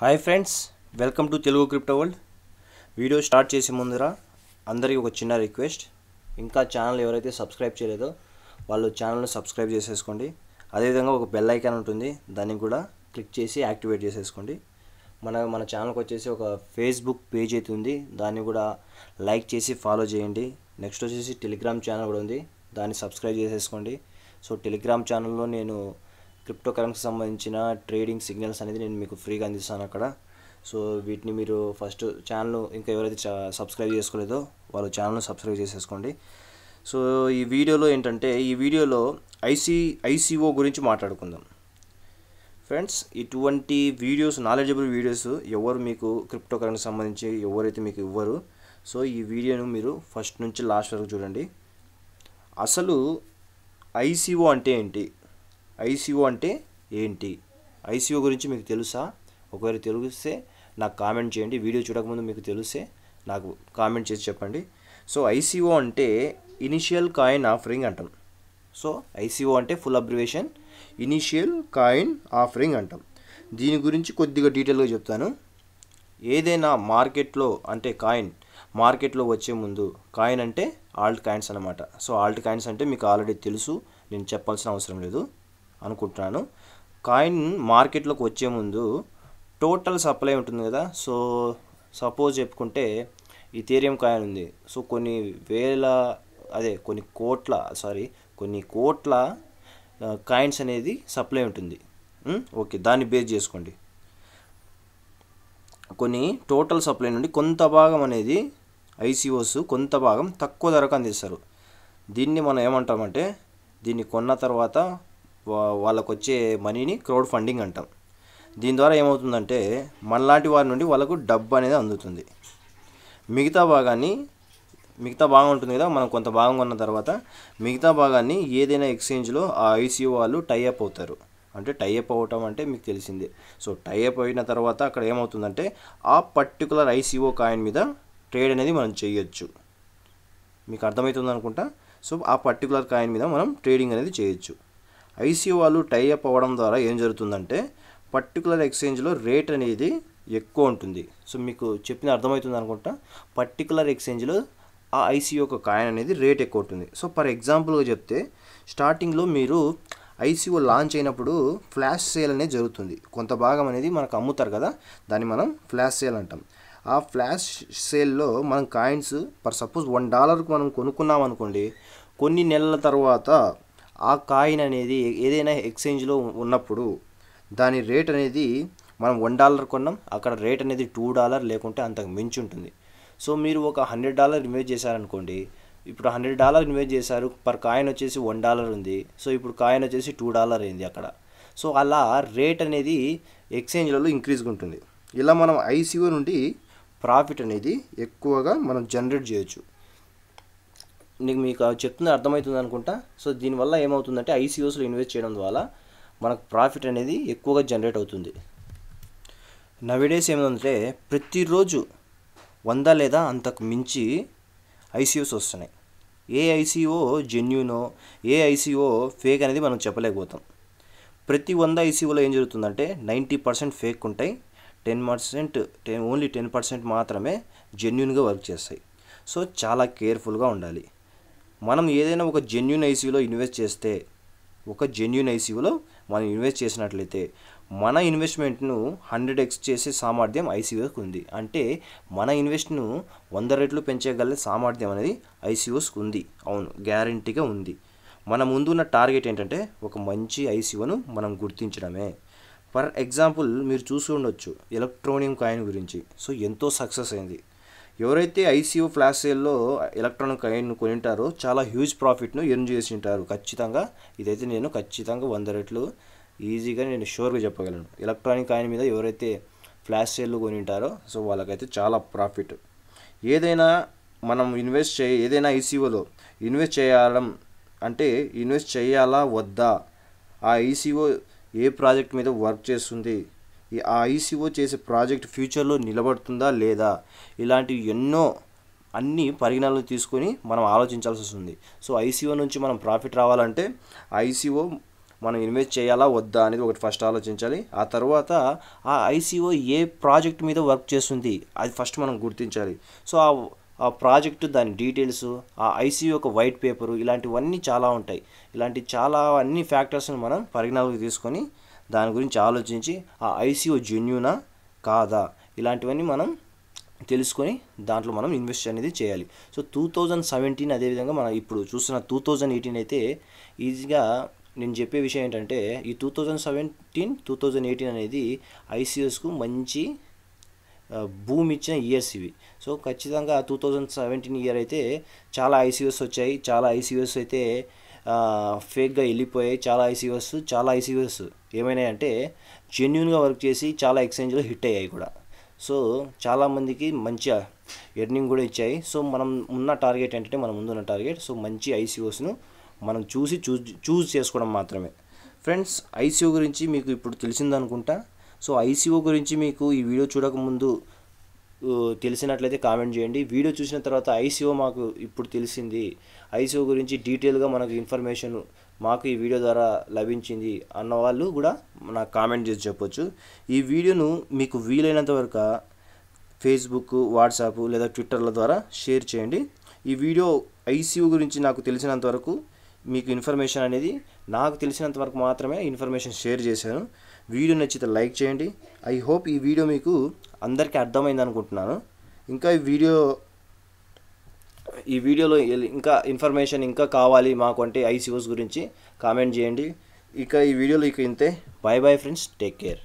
Hi friends welcome to Telugu crypto world video start చేసే ముందర అందరికీ ఒక చిన్న రిక్వెస్ట్ ఇంకా ఛానల్ ఎవరైతే సబ్స్క్రైబ్ చేయలేదో వాళ్ళు ఛానల్ని సబ్స్క్రైబ్ చేసేసుకోండి. అదేవిధంగా ఒక బెల్ ఐకాన్ ఉంటుంది దాన్ని కూడా క్లిక్ చేసి యాక్టివేట్ చేసేసుకోండి. మన మన ఛానల్కి వచ్చేసి ఒక ఫేస్బుక్ పేజ్ అయితే ఉంది దాన్ని కూడా లైక్ చేసి ఫాలో చేయండి. నెక్స్ట్ వచ్చేసి టెలిగ్రామ్ ఛానల్ కూడా ఉంది దాన్ని సబ్స్క్రైబ్ చేసేసుకోండి. సో టెలిగ్రామ్ ఛానల్లో నేను క్రిప్టో కరెన్సీ సంబంధించిన ట్రేడింగ్ సిగ్నల్స్ అనేది నేను మీకు ఫ్రీగా అందిస్తాను అక్కడ. సో వీటిని మీరు ఫస్ట్ ఛానల్ ఇంకా ఎవరైతే చా- సబ్స్క్రైబ్ చేసుకోలేదో వాళ్ళు ఛానల్ను సబ్స్క్రైబ్ చేసేసుకోండి. సో ఈ వీడియోలో ఏంటంటే ఈ వీడియోలో ఐసీ ఐసీఓ గురించి మాట్లాడుకుందాం. ఫ్రెండ్స్ ఇటువంటి వీడియోస్ నాలెడ్జబుల్ వీడియోస్ ఎవరు మీకు క్రిప్టో కరెన్సీ సంబంధించి ఎవరైతే మీకు ఇవ్వరు సో ఈ వీడియోను మీరు ఫస్ట్ నుంచి లాస్ట్ వరకు చూడండి. అసలు ఐసీఓ అంటే ఏంటి? ఐసీఓ అంటే ఏంటి? ఐసీఓ గురించి మీకు తెలుసా? ఒకవేళ తెలిస్తే నాకు కామెంట్ చేయండి. వీడియో చూడకముందు మీకు తెలిస్తే నాకు కామెంట్ చేసి చెప్పండి. సో ఐసీఓ అంటే ఇనిషియల్ కాయిన్ ఆఫరింగ్ అంటాం. సో ఐసీఓ అంటే full abbreviation initial coin offering అంటాం. దీని గురించి కొద్దిగా డీటెయిల్గా చెప్తాను. ఏదైనా మార్కెట్లో అంటే కాయిన్ మార్కెట్లో వచ్చే ముందు కాయిన్ అంటే ఆల్ట్ కాయిన్స్ అనమాట సో ఆల్ట్ కాయిన్స్ అంటే మీకు ఆల్రెడీ తెలుసు నేను చెప్పాల్సిన అవసరం లేదు. అనుకుంటున్నాను. కాయిన్ మార్కెట్లోకి వచ్చే ముందు టోటల్ సప్లై ఉంటుంది కదా సో సపోజ్ చెప్పుకుంటే ఇథేరియం కాయిన్ ఉంది. సో కొన్ని వేల అదే కొన్ని కోట్ల సారీ కొన్ని కోట్ల కాయిన్స్ అనేది సప్లై ఉంటుంది. ఓకే దాన్ని బేస్ చేసుకోండి. కొన్ని టోటల్ సప్లై నుండి కొంత భాగం అనేది ఐసీఓస్ కొంత భాగం తక్కువ ధరకు అందిస్తారు. దీన్ని మనం ఏమంటామంటే దీన్ని కొన్న తర్వాత వాళ్ళకు వచ్చే మనీని క్రౌడ్ ఫండింగ్ అంటాం. దీని ద్వారా ఏమవుతుందంటే మనలాంటి వారి నుండి వాళ్ళకు డబ్బు అనేది అందుతుంది. మిగతా భాగాన్ని మిగతా భాగం ఉంటుంది కదా మనం కొంత భాగం కొన్న తర్వాత మిగతా భాగాన్ని ఏదైనా ఎక్స్చేంజ్లో ఆ ఐసీఓ వాళ్ళు టైఅప్ అవుతారు. అంటే టైఅప్ అవ్వటం అంటే మీకు తెలిసిందే. సో టైఅప్ అయిన తర్వాత అక్కడ ఏమవుతుందంటే ఆ పర్టికులర్ ఐసీఓ కాయిన్ మీద ట్రేడ్ అనేది మనం చేయొచ్చు. మీకు అర్థమవుతుంది అనుకుంటా సో ఆ పర్టికులర్ కాయిన్ మీద మనం ట్రేడింగ్ అనేది చేయొచ్చు. ఐసీఓ వాళ్ళు టైఅప్ అవ్వడం ద్వారా ఏం జరుగుతుందంటే పర్టికులర్ ఎక్స్చేంజ్లో రేట్ అనేది ఎక్కువ ఉంటుంది. సో మీకు చెప్పిన అర్థమవుతుంది అనుకుంటా. పర్టికులర్ ఎక్స్చేంజ్లో ఆ ఐసీఓ యొక్క కాయిన్ అనేది రేట్ ఎక్కువ ఉంటుంది. సో ఫర్ ఎగ్జాంపుల్గా చెప్తే స్టార్టింగ్లో మీరు ఐసీఓ లాంచ్ అయినప్పుడు ఫ్లాష్ సేల్ అనేది జరుగుతుంది. కొంత భాగం అనేది మనకు అమ్ముతారు కదా దాన్ని మనం ఫ్లాష్ సేల్ అంటాం. ఆ ఫ్లాష్ సేల్లో మనం కాయిన్స్ ఫర్ సపోజ్ వన్ డాలర్కి మనం కొనుక్కున్నాం అనుకోండి కొన్ని నెలల తర్వాత ఆ కాయిన్ అనేది ఏదైనా ఎక్స్చేంజ్లో ఉన్నప్పుడు దాని రేట్ అనేది మనం వన్ డాలర్ కొన్నాం అక్కడ రేట్ అనేది టూ డాలర్ లేకుంటే అంతకు మించి ఉంటుంది. సో మీరు ఒక హండ్రెడ్ డాలర్ ఇన్వెస్ట్ చేశారనుకోండి ఇప్పుడు హండ్రెడ్ డాలర్ ఇన్వెస్ట్ చేశారు పర్ కాయిన్ వచ్చేసి వన్ డాలర్ ఉంది సో ఇప్పుడు కాయిన్ వచ్చేసి టూ డాలర్ అయింది అక్కడ. సో అలా రేట్ అనేది ఎక్స్చేంజ్లలో ఇంక్రీజ్గా ఉంటుంది. ఇలా మనం ఐసీఓ నుండి ప్రాఫిట్ అనేది ఎక్కువగా మనం జనరేట్ చేయొచ్చు. నీకు మీకు చెప్తుంది అర్థమవుతుంది అనుకుంటా. సో దీనివల్ల ఏమవుతుందంటే ఐసీఓస్లో ఇన్వెస్ట్ చేయడం ద్వారా మనకు ప్రాఫిట్ అనేది ఎక్కువగా జనరేట్ అవుతుంది. నవిడేస్ ఏమంటే ప్రతిరోజు వంద లేదా అంతకు మించి ఐసీఓస్ వస్తున్నాయి. ఏ ఐసీఓ జెన్యునో ఏ ఐసీఓ ఫేక్ అనేది మనం చెప్పలేకపోతాం. ప్రతి వంద ఐసీఓలో ఏం జరుగుతుందంటే నైంటీ పర్సెంట్ ఫేక్ ఉంటాయి. Ten percent ten only ten percent మాత్రమే జెన్యున్గా వర్క్ చేస్తాయి. సో చాలా కేర్ఫుల్గా ఉండాలి. మనం ఏదైనా ఒక జెన్యున్ ఐసీయూలో ఇన్వెస్ట్ చేస్తే ఒక జెన్యున్ ఐసీయూలో మనం ఇన్వెస్ట్ చేసినట్లయితే మన ఇన్వెస్ట్మెంట్ను హండ్రెడ్ ఎక్స్ చేసే సామర్థ్యం ఐసీఓకి ఉంది. అంటే మన ఇన్వెస్ట్ను వంద రెట్లు పెంచగల సామర్థ్యం అనేది ఐసీఓస్కి ఉంది. అవును గ్యారంటీగా ఉంది. మన ముందున్న టార్గెట్ ఏంటంటే ఒక మంచి ఐసీఓను మనం గుర్తించడమే. ఫర్ ఎగ్జాంపుల్ మీరు చూసి ఉండొచ్చు ఎలక్ట్రోనియం కాయిన్ గురించి. సో ఎంతో సక్సెస్ అయింది. ఎవరైతే ఐసీయూ ఫ్లాష్ సేల్లో ఎలక్ట్రానిక్ కాయిన్ కొనింటారో చాలా హ్యూజ్ ప్రాఫిట్ను ఎర్న్ చేసి ఉంటారు ఖచ్చితంగా ఇదైతే నేను ఖచ్చితంగా వంద రెట్లు ఈజీగా నేను షూర్గా చెప్పగలను. ఎలక్ట్రానిక్ కాయిన్ మీద ఎవరైతే ఫ్లాష్ సేల్లో కొనింటారో సో వాళ్ళకైతే చాలా ప్రాఫిట్. ఏదైనా మనం ఇన్వెస్ట్ చే ఏదైనా ఈసీఓలో ఇన్వెస్ట్ చేయడం అంటే ఇన్వెస్ట్ చేయాలా? వద్దా? ఆ ఐసీఓ ఏ ప్రాజెక్ట్ మీద వర్క్ చేస్తుంది? ఆ ఐసీఓ చేసే ప్రాజెక్ట్ ఫ్యూచర్లో నిలబడుతుందా లేదా? ఇలాంటి ఎన్నో అన్ని పరిగణనలు తీసుకొని మనం ఆలోచించాల్సి వస్తుంది. సో ఐసీఓ నుంచి మనం ప్రాఫిట్ రావాలంటే ఐసీఓ మనం ఇన్వెస్ట్ చేయాలా? వద్దా? అనేది ఒకటి ఫస్ట్ ఆలోచించాలి. ఆ తర్వాత ఆ ఐసీఓ ఏ ప్రాజెక్ట్ మీద వర్క్ చేస్తుంది? అది ఫస్ట్ మనం గుర్తించాలి. సో ఆ ఆ ప్రాజెక్టు దాని డీటెయిల్స్ ఆ ఐసీఓ యొక్క వైట్ పేపరు ఇలాంటివన్నీ చాలా ఉంటాయి. ఇలాంటి చాలా అన్ని ఫ్యాక్టర్స్ని మనం పరిగణలోకి తీసుకొని దాని గురించి ఆలోచించి ఆ ఐసీఓ జెన్యునా? కాదా? ఇలాంటివన్నీ మనం తెలుసుకొని దాంట్లో మనం ఇన్వెస్ట్ అనేది చేయాలి. సో టూ థౌజండ్ సెవెంటీన్ అదేవిధంగా మనం ఇప్పుడు చూస్తున్న టూ థౌజండ్ ఎయిటీన్ అయితే ఈజీగా నేను చెప్పే విషయం ఏంటంటే ఈ two thousand seventeen two thousand eighteen అనేది ఐసీఎస్కు మంచి భూమి ఇచ్చిన ఇయర్స్ ఇవి. సో ఖచ్చితంగా టూ థౌజండ్ సెవెంటీన్ ఇయర్ అయితే చాలా ఐసీఎస్ వచ్చాయి. చాలా ఐసీఎస్ అయితే ఫేక్గా వెళ్ళిపోయాయి. చాలా ఐసీఓస్ చాలా ఐసీఓస్ ఏమైనాయి అంటే జెన్యున్గా వర్క్ చేసి చాలా ఎక్స్చేంజ్లో హిట్ అయ్యాయి కూడా. సో చాలామందికి మంచి ఎర్నింగ్ కూడా ఇచ్చాయి. సో మనం ఉన్న టార్గెట్ ఏంటంటే మనం ముందున్న టార్గెట్ సో మంచి ఐసీఓస్ను మనం చూసి చూజ్ చూజ్ చేసుకోవడం మాత్రమే. ఫ్రెండ్స్ ఐసీఓ గురించి మీకు ఇప్పుడు తెలిసిందనుకుంటా. సో ఐసీఓ గురించి మీకు ఈ వీడియో చూడకముందు తెలిసినట్లయితే కామెంట్ చేయండి. వీడియో చూసిన తర్వాత ఐసీఓ మాకు ఇప్పుడు తెలిసింది. ఐసీఓ గురించి డీటెయిల్గా మనకు ఇన్ఫర్మేషన్ మాకు ఈ వీడియో ద్వారా లభించింది అన్న వాళ్ళు కూడా నాకు కామెంట్ చేసి చెప్పొచ్చు. ఈ వీడియోను మీకు వీలైనంత వరకు ఫేస్బుక్ వాట్సాప్ లేదా ట్విట్టర్ల ద్వారా షేర్ చేయండి. ఈ వీడియో ఐసీయూ గురించి నాకు తెలిసినంత వరకు మీకు ఇన్ఫర్మేషన్ అనేది నాకు తెలిసినంత వరకు మాత్రమే ఇన్ఫర్మేషన్ షేర్ చేశాను. వీడియో నచ్చితే లైక్ చేయండి. ఐ హోప్ ఈ వీడియో మీకు అందరికీ అర్థమైంది అనుకుంటున్నాను. ఇంకా ఈ వీడియో ఈ వీడియోలో ఇంకా ఇన్ఫర్మేషన్ ఇంకా కావాలి మాకు అంటే ఐసీఓస్ గురించి కామెంట్ చేయండి. ఇక ఈ వీడియోలో ఇక ఇంతే. Bye bye friends take care